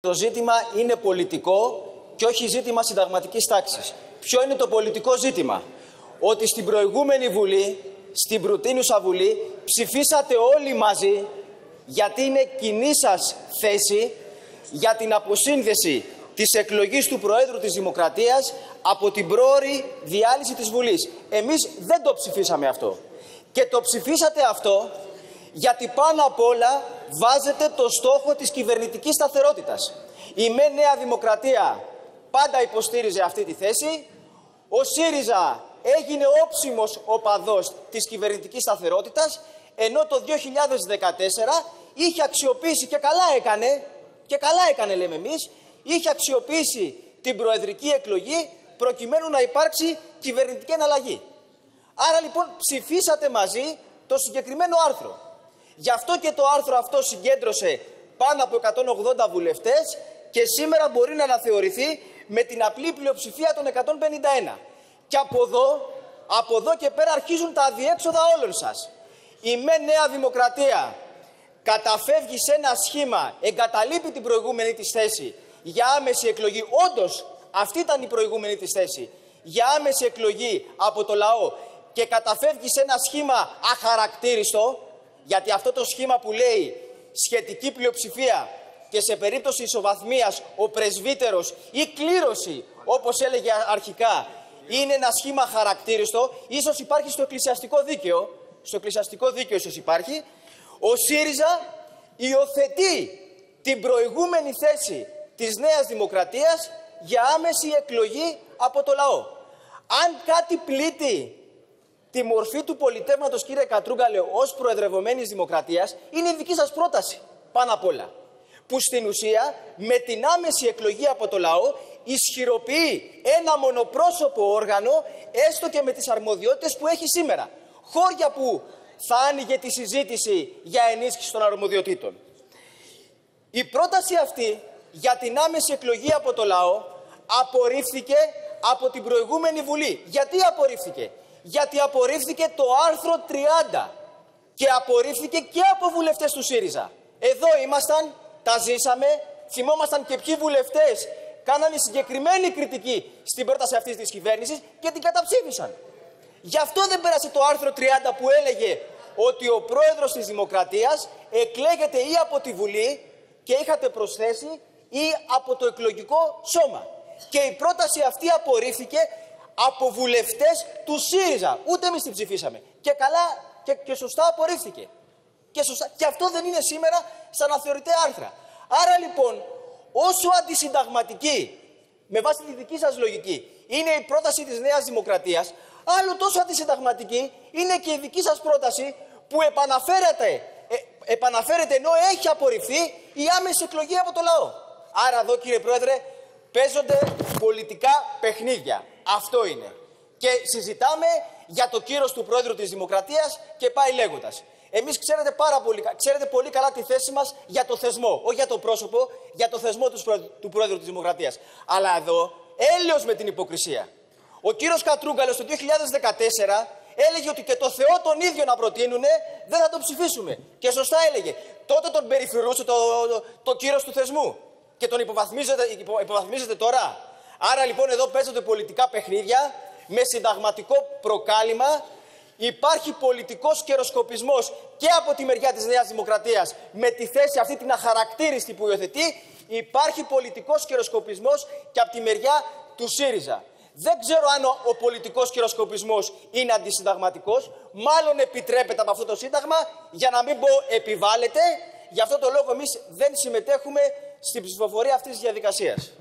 Το ζήτημα είναι πολιτικό και όχι ζήτημα συνταγματικής τάξης. Ποιο είναι το πολιτικό ζήτημα; Ότι στην προηγούμενη Βουλή, στην Πρωτίνουσα Βουλή, ψηφίσατε όλοι μαζί, γιατί είναι κοινή σας θέση, για την αποσύνδεση της εκλογής του Προέδρου της Δημοκρατίας από την πρόορη διάλυση της Βουλής. Εμείς δεν το ψηφίσαμε αυτό. Και το ψηφίσατε αυτό γιατί πάνω απ' όλα βάζετε το στόχο της κυβερνητικής σταθερότητας. Η ΜΕ Νέα Δημοκρατία πάντα υποστήριζε αυτή τη θέση. Ο ΣΥΡΙΖΑ έγινε όψιμος οπαδός της κυβερνητικής σταθερότητας, ενώ το 2014 είχε αξιοποιήσει και καλά έκανε, και καλά έκανε λέμε εμείς, είχε αξιοποιήσει την προεδρική εκλογή προκειμένου να υπάρξει κυβερνητική εναλλαγή. Άρα λοιπόν ψηφίσατε μαζί το συγκεκριμένο άρθρο. Γι' αυτό και το άρθρο αυτό συγκέντρωσε πάνω από 180 βουλευτές και σήμερα μπορεί να αναθεωρηθεί με την απλή πλειοψηφία των 151. Και από εδώ, από εδώ και πέρα αρχίζουν τα αδιέξοδα όλων σας. Η ΜΕ Νέα Δημοκρατία καταφεύγει σε ένα σχήμα, εγκαταλείπει την προηγούμενη της θέση για άμεση εκλογή. Όντως, αυτή ήταν η προηγούμενη της θέση. Για άμεση εκλογή από το λαό και καταφεύγει σε ένα σχήμα αχαρακτήριστο, γιατί αυτό το σχήμα που λέει σχετική πλειοψηφία και σε περίπτωση ισοβαθμίας ο πρεσβύτερος ή κλήρωση, όπως έλεγε αρχικά, είναι ένα σχήμα χαρακτήριστο, ίσως υπάρχει στο εκκλησιαστικό δίκαιο, στο εκκλησιαστικό δίκαιο ίσως υπάρχει, ο ΣΥΡΙΖΑ υιοθετεί την προηγούμενη θέση της Νέας Δημοκρατίας για άμεση εκλογή από το λαό. Αν κάτι πλήττει τη μορφή του πολιτεύματος, κύριε Κατρούγκαλε, ως προεδρευομένης δημοκρατίας, είναι η δική σας πρόταση, πάνω απ' όλα. Που στην ουσία, με την άμεση εκλογή από το λαό, ισχυροποιεί ένα μονοπρόσωπο όργανο, έστω και με τις αρμοδιότητες που έχει σήμερα. Χώρια που θα άνοιγε τη συζήτηση για ενίσχυση των αρμοδιοτήτων. Η πρόταση αυτή για την άμεση εκλογή από το λαό απορρίφθηκε από την προηγούμενη Βουλή. Γιατί απορρίφθηκε; Γιατί απορρίφθηκε το άρθρο 30 και απορρίφθηκε και από βουλευτές του ΣΥΡΙΖΑ. Εδώ ήμασταν, τα ζήσαμε, θυμόμασταν και ποιοι βουλευτές κάνανε συγκεκριμένη κριτική στην πρόταση αυτής της κυβέρνησης και την καταψήφισαν. Γι' αυτό δεν πέρασε το άρθρο 30 που έλεγε ότι ο πρόεδρος της Δημοκρατίας εκλέγεται ή από τη Βουλή και είχατε προσθέσει ή από το εκλογικό σώμα. Και η πρόταση αυτή απορρίφθηκε από βουλευτές του ΣΥΡΙΖΑ. Ούτε εμείς την ψηφίσαμε. Και καλά και, και σωστά απορρίφθηκε. Και, σωστά, και αυτό δεν είναι σήμερα στα αναθεωρητέ άρθρα. Άρα λοιπόν, όσο αντισυνταγματική, με βάση τη δική σας λογική, είναι η πρόταση της Νέας Δημοκρατίας, άλλο τόσο αντισυνταγματική είναι και η δική σας πρόταση που επαναφέρεται, ε, επαναφέρεται ενώ έχει απορριφθεί η άμεση εκλογή από το λαό. Άρα εδώ κύριε Πρόεδρε παίζονται πολιτικά παιχνίδια. Αυτό είναι. Και συζητάμε για το κύρος του Πρόεδρου της Δημοκρατίας και πάει λέγοντας. Εμείς ξέρετε πάρα πολύ, ξέρετε πολύ καλά τη θέση μας για το θεσμό, όχι για το πρόσωπο, για το θεσμό τους, του Πρόεδρου της Δημοκρατίας. Αλλά εδώ έλεος με την υποκρισία. Ο κύριος Κατρούγκαλος το 2014 έλεγε ότι και το Θεό τον ίδιο να προτείνουν δεν θα το ψηφίσουμε. Και σωστά έλεγε. Τότε τον περιφερούσε το, το, το κύρος του θεσμού. Και τον υποβαθμίζετε, υποβαθμίζετε τώρα. Άρα λοιπόν εδώ παίζονται πολιτικά παιχνίδια με συνταγματικό προκάλημα. Υπάρχει πολιτικός καιροσκοπισμός και από τη μεριά της Νέας Δημοκρατίας με τη θέση αυτή την αχαρακτήριστη που υιοθετεί. Υπάρχει πολιτικός καιροσκοπισμός και από τη μεριά του ΣΥΡΙΖΑ. Δεν ξέρω αν ο, ο πολιτικός καιροσκοπισμός είναι αντισυνταγματικός. Μάλλον επιτρέπεται από αυτό το σύνταγμα, για να μην πω επιβάλλεται. Γι' αυτό το λόγο εμείς δεν συμμετέχουμε στην ψηφοφορία αυτής της διαδικασίας.